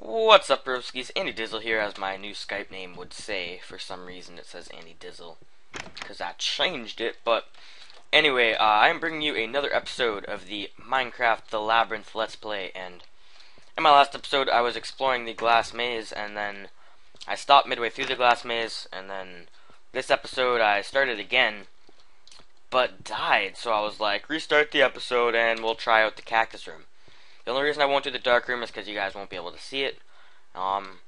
What's up, broskies? Andy Dizzle here, as my new Skype name would say. For some reason, it says Andy Dizzle, because I changed it. But anyway, uh, I'm bringing you another episode of the Minecraft The Labyrinth Let's Play. And in my last episode, I was exploring the glass maze, and then I stopped midway through the glass maze, and then this episode I started again, but died. So I was like, restart the episode, and we'll try out the cactus room. The only reason I won't do the dark room is because you guys won't be able to see it. Um.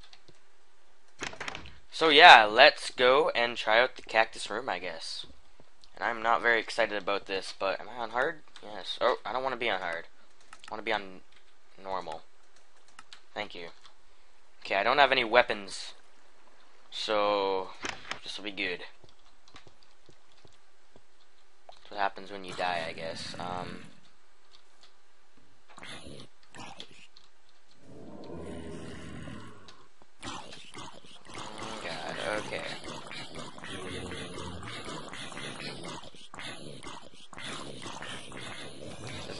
So yeah, let's go and try out the cactus room, I guess. And I'm not very excited about this, but am I on hard? Yes. Oh, I don't want to be on hard. I want to be on normal. Thank you. Okay, I don't have any weapons, so this will be good. That's what happens when you die, I guess. Um.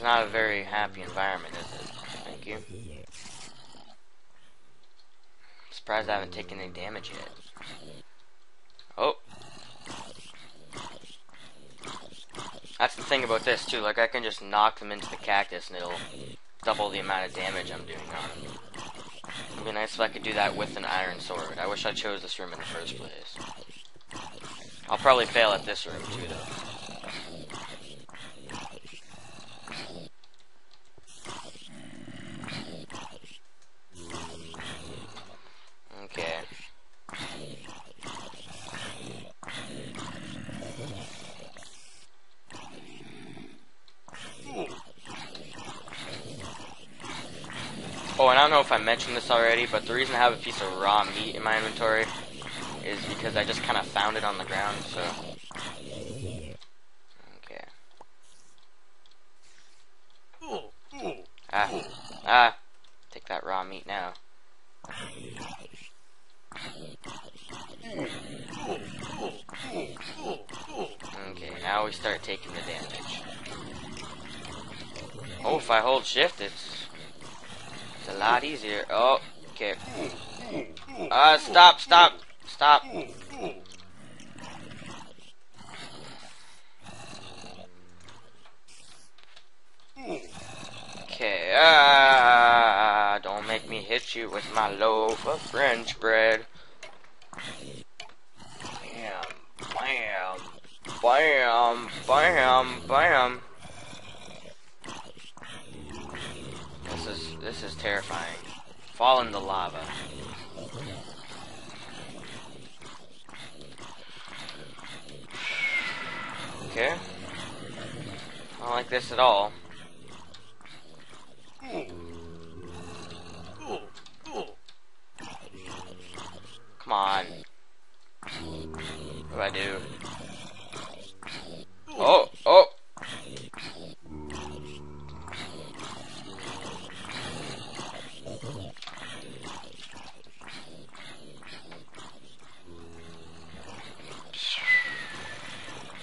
It's not a very happy environment, is it? Thank you. surprised I haven't taken any damage yet. Oh. That's the thing about this, too. Like, I can just knock them into the cactus and it'll double the amount of damage I'm doing on them. It'd be nice if I could do that with an iron sword. I wish I chose this room in the first place. I'll probably fail at this room, too, though. Oh, and I don't know if I mentioned this already, but the reason I have a piece of raw meat in my inventory is because I just kind of found it on the ground, so... Okay. Ah. Ah. Take that raw meat now. Okay, now we start taking the damage. Oh, if I hold shift, it's it's a lot easier. Oh, okay. Uh, stop, stop, stop. Okay, ah, don't make me hit you with my loaf of French bread. Bam, bam, bam, bam, bam. This is terrifying. Fall in the lava. Okay. I don't like this at all. Come on. What do I do?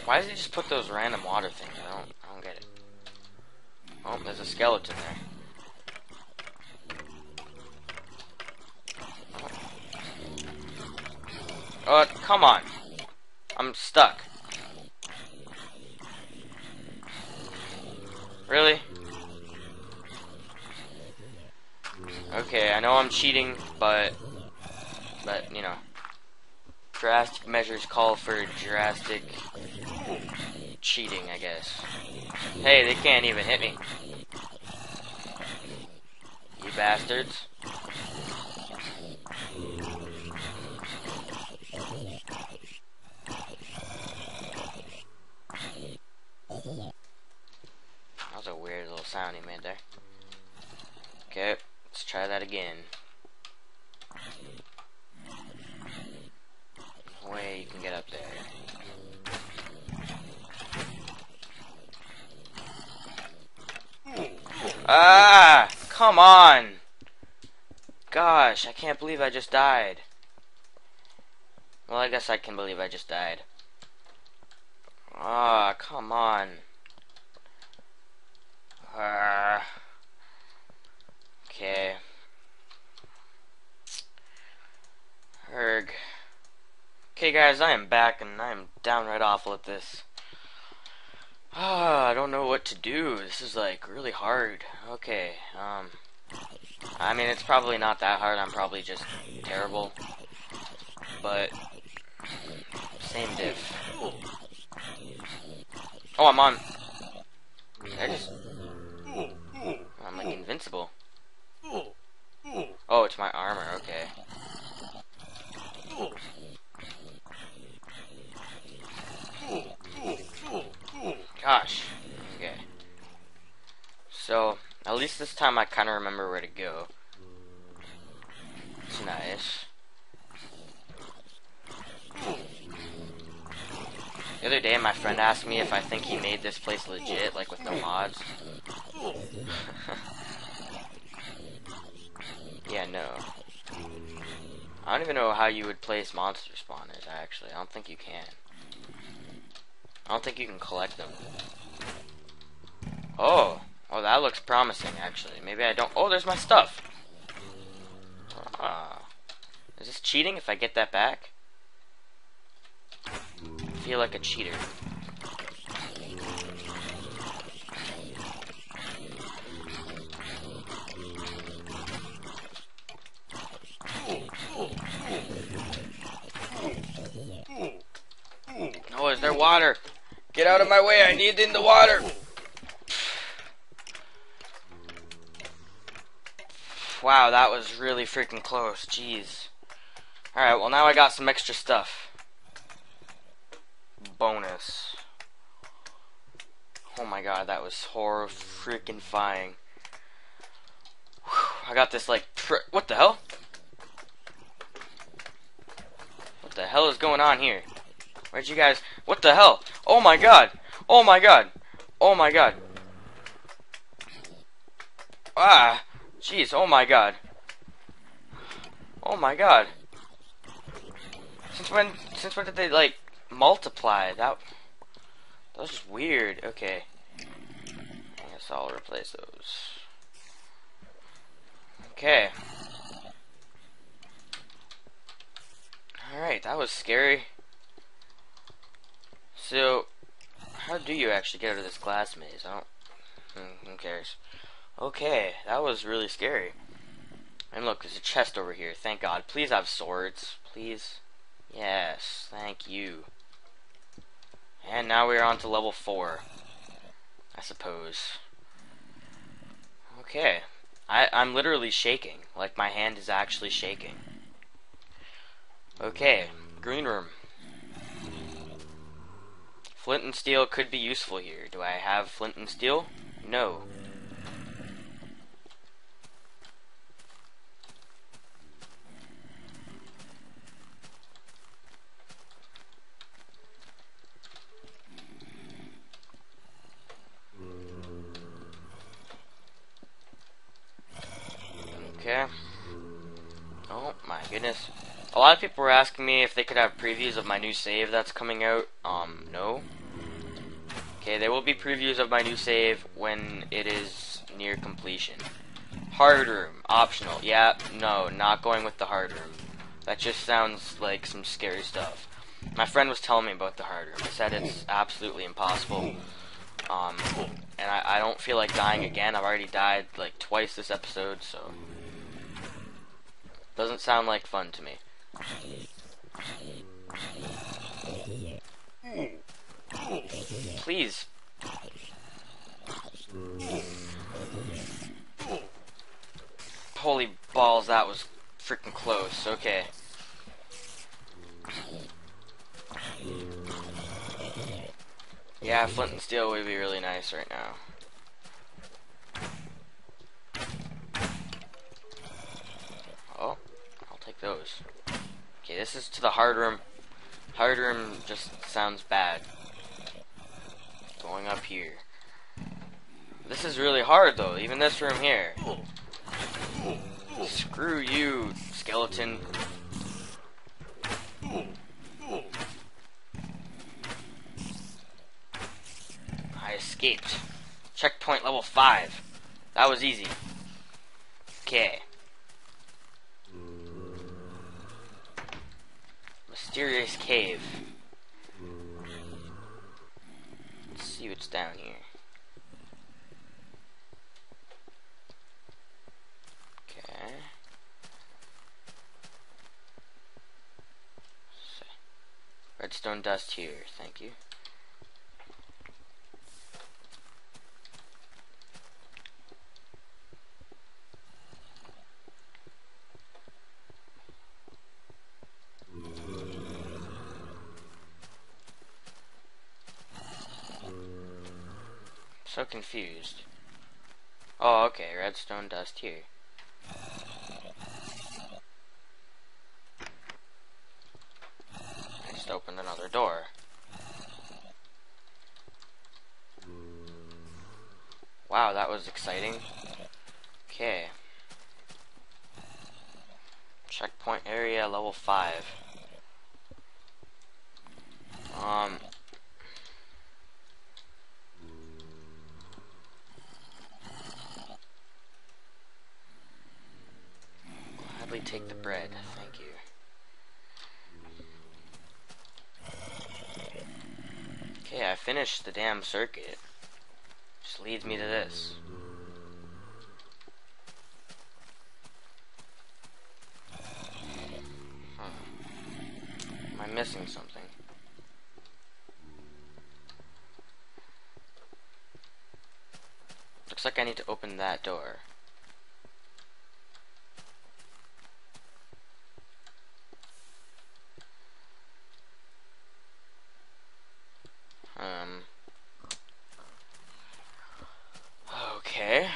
Why does he just put those random water things? I don't, I don't get it. Oh, there's a skeleton there. Oh, come on. I'm stuck. Really? Okay, I know I'm cheating, but, but, you know, drastic measures call for drastic cheating, I guess. Hey, they can't even hit me. You bastards. That was a weird little sound he made there. Okay, let's try that again. Way you can get up there. Ah! Come on! Gosh, I can't believe I just died. Well, I guess I can believe I just died. Ah, come on. Ah. okay. Erg. Okay guys, I am back and I am downright awful at this. Ah, I don't know what to do. This is like really hard. Okay, um, I mean it's probably not that hard. I'm probably just terrible, but same diff. Oh, I'm on. I just. I'm like invincible. Oh, it's my armor. Okay. Gosh. Okay. So, at least this time I kind of remember where to go. It's nice. The other day, my friend asked me if I think he made this place legit, like with no mods. yeah, no. I don't even know how you would place monster spawners, actually. I don't think you can. I don't think you can collect them. Oh. Oh, that looks promising, actually. Maybe I don't... Oh, there's my stuff! Ah. Is this cheating if I get that back? I feel like a cheater. Oh, is there water? Get out of my way, I need in the water! Wow, that was really freaking close, jeez. Alright, well now I got some extra stuff. Bonus. Oh my god, that was horror freaking fying. I got this like, what the hell? What the hell is going on here? Where'd you guys... What the hell? Oh my god! Oh my god! Oh my god! Ah! Jeez, oh my god. Oh my god. Since when... Since when did they, like, multiply? That... That was just weird. Okay. I guess I'll replace those. Okay. Alright, that was scary. So, how do you actually get out of this glass maze? I don't... Hmm, who cares? Okay, that was really scary. And look, there's a chest over here. Thank God. Please have swords. Please. Yes, thank you. And now we're on to level 4. I suppose. Okay. I, I'm literally shaking. Like, my hand is actually shaking. Okay. Green room. Flint and steel could be useful here. Do I have flint and steel? No. Okay. Oh my goodness. A lot of people were asking me if they could have previews of my new save that's coming out. Um, no. Okay, there will be previews of my new save when it is near completion. Hard room, optional. Yeah, no, not going with the hard room. That just sounds like some scary stuff. My friend was telling me about the hard room. He said it's absolutely impossible. Um, and I, I don't feel like dying again. I've already died like twice this episode, so doesn't sound like fun to me. Please. Holy balls, that was freaking close. Okay. Yeah, flint and steel would be really nice right now. Oh, I'll take those. Okay, this is to the hard room. Hard room just sounds bad. Going up here. This is really hard though, even this room here. Screw you, skeleton. I escaped. Checkpoint level 5. That was easy. Okay. Mysterious cave. See what's down here. Okay. Redstone dust here, thank you. So confused. Oh, okay, redstone dust here. just opened another door. Wow, that was exciting. Okay. Checkpoint area level 5. Um, take the bread. Thank you. Okay, I finished the damn circuit. Just leads me to this. Huh. Am I missing something? Looks like I need to open that door. Um. Okay.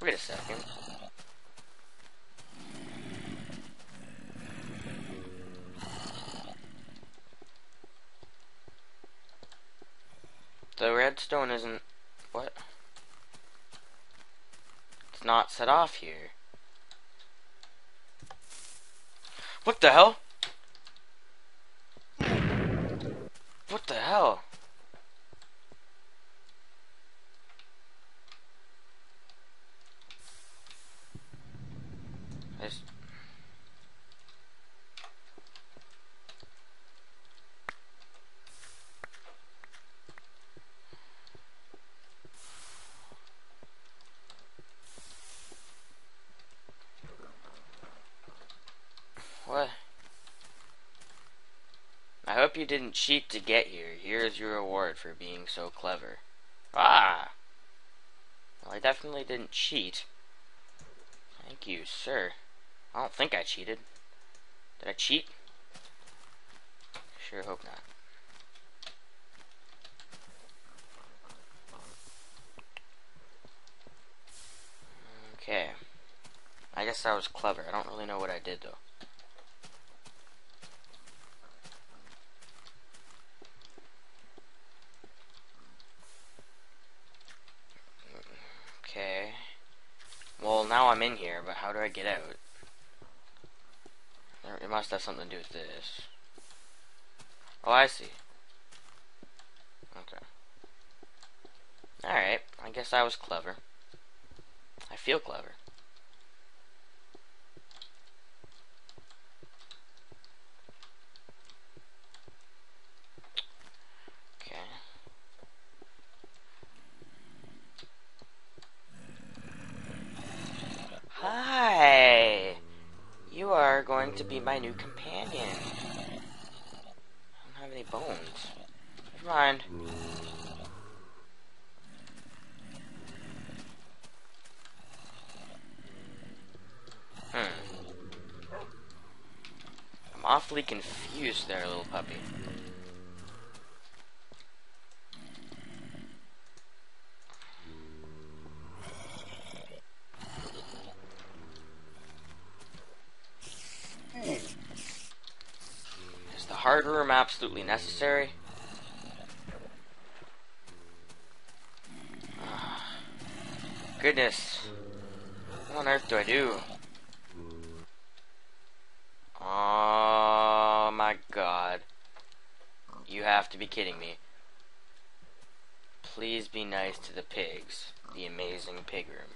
Wait a second. Redstone isn't... What? It's not set off here. What the hell? What the hell? There's... What? I hope you didn't cheat to get here. Here's your reward for being so clever. Ah! Well, I definitely didn't cheat. Thank you, sir. I don't think I cheated. Did I cheat? Sure hope not. Okay. I guess I was clever. I don't really know what I did, though. Okay. Well, now I'm in here, but how do I get out? It must have something to do with this. Oh, I see. Okay. Alright, I guess I was clever. I feel clever. Okay. Hi! You are going to be my new companion. I don't have any bones. Never mind. Hmm. I'm awfully confused there, little puppy. Is the hard room absolutely necessary? Goodness. What on earth do I do? Oh my god. You have to be kidding me. Please be nice to the pigs. The amazing pig room.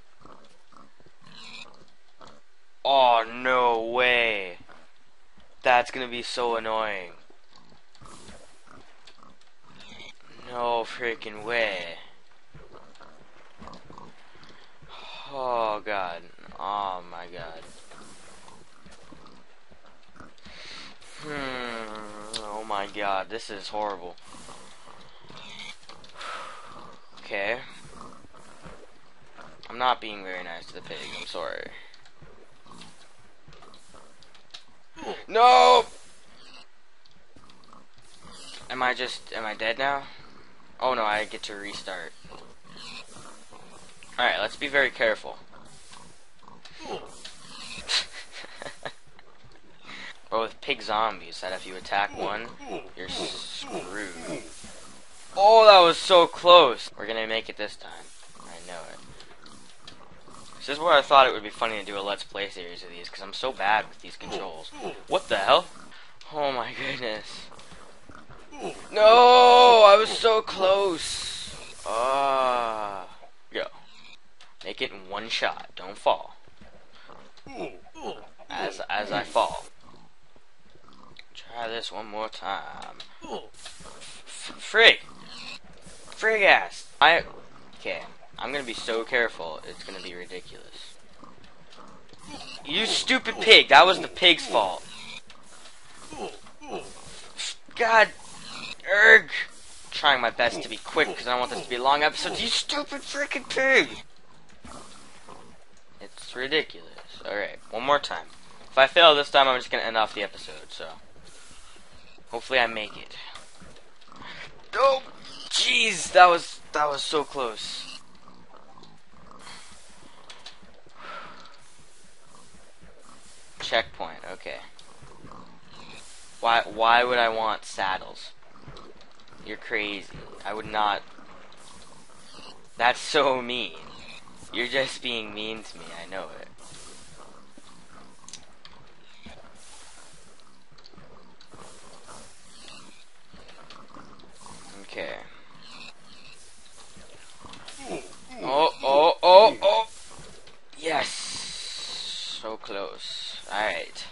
Oh, no way. That's gonna be so annoying. No freaking way. Oh god. Oh my god. Hmm. Oh my god. This is horrible. Okay. I'm not being very nice to the pig. I'm sorry. No! Am I just, am I dead now? Oh no, I get to restart. Alright, let's be very careful. or with pig zombies, that if you attack one, you're screwed. Oh, that was so close! We're gonna make it this time. It. This is where I thought it would be funny to do a Let's Play series of these, because I'm so bad with these controls. What the hell? Oh my goodness. No! I was so close! Ah. Go. Make it in one shot. Don't fall. As, as I fall. Try this one more time. Frig! Frig ass! I... Okay. I'm gonna be so careful. It's gonna be ridiculous. You stupid pig! That was the pig's fault. God Erg! Trying my best to be quick because I want this to be a long episode. You stupid freaking pig! It's ridiculous. Alright, one more time. If I fail this time, I'm just gonna end off the episode, so. Hopefully I make it. Oh! Jeez, that was, that was so close. Checkpoint, okay. Why, why would I want saddles? You're crazy. I would not. That's so mean. You're just being mean to me. I know it. Okay. Oh, oh, oh, oh! Yes! So close. Alright.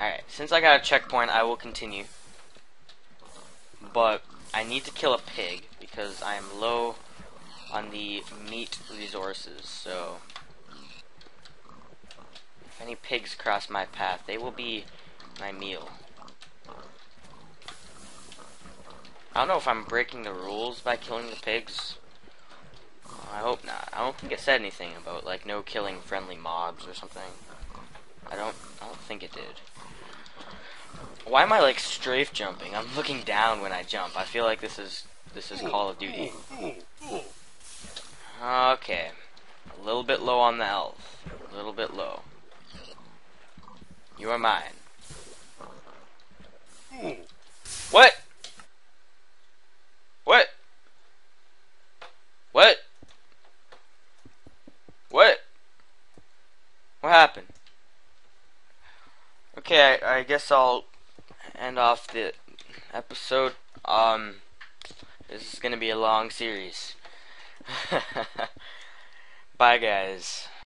Alright, since I got a checkpoint, I will continue. But I need to kill a pig because I am low on the meat resources, so if any pigs cross my path, they will be my meal. I don't know if I'm breaking the rules by killing the pigs. I hope not. I don't think it said anything about like no killing friendly mobs or something. I don't I don't think it did. Why am I like strafe jumping? I'm looking down when I jump. I feel like this is this is Call of Duty. Okay. A little bit low on the health. A little bit low. You are mine. What? What? What? What? What happened? Okay, I, I guess I'll end off the episode. Um, this is gonna be a long series. Bye, guys.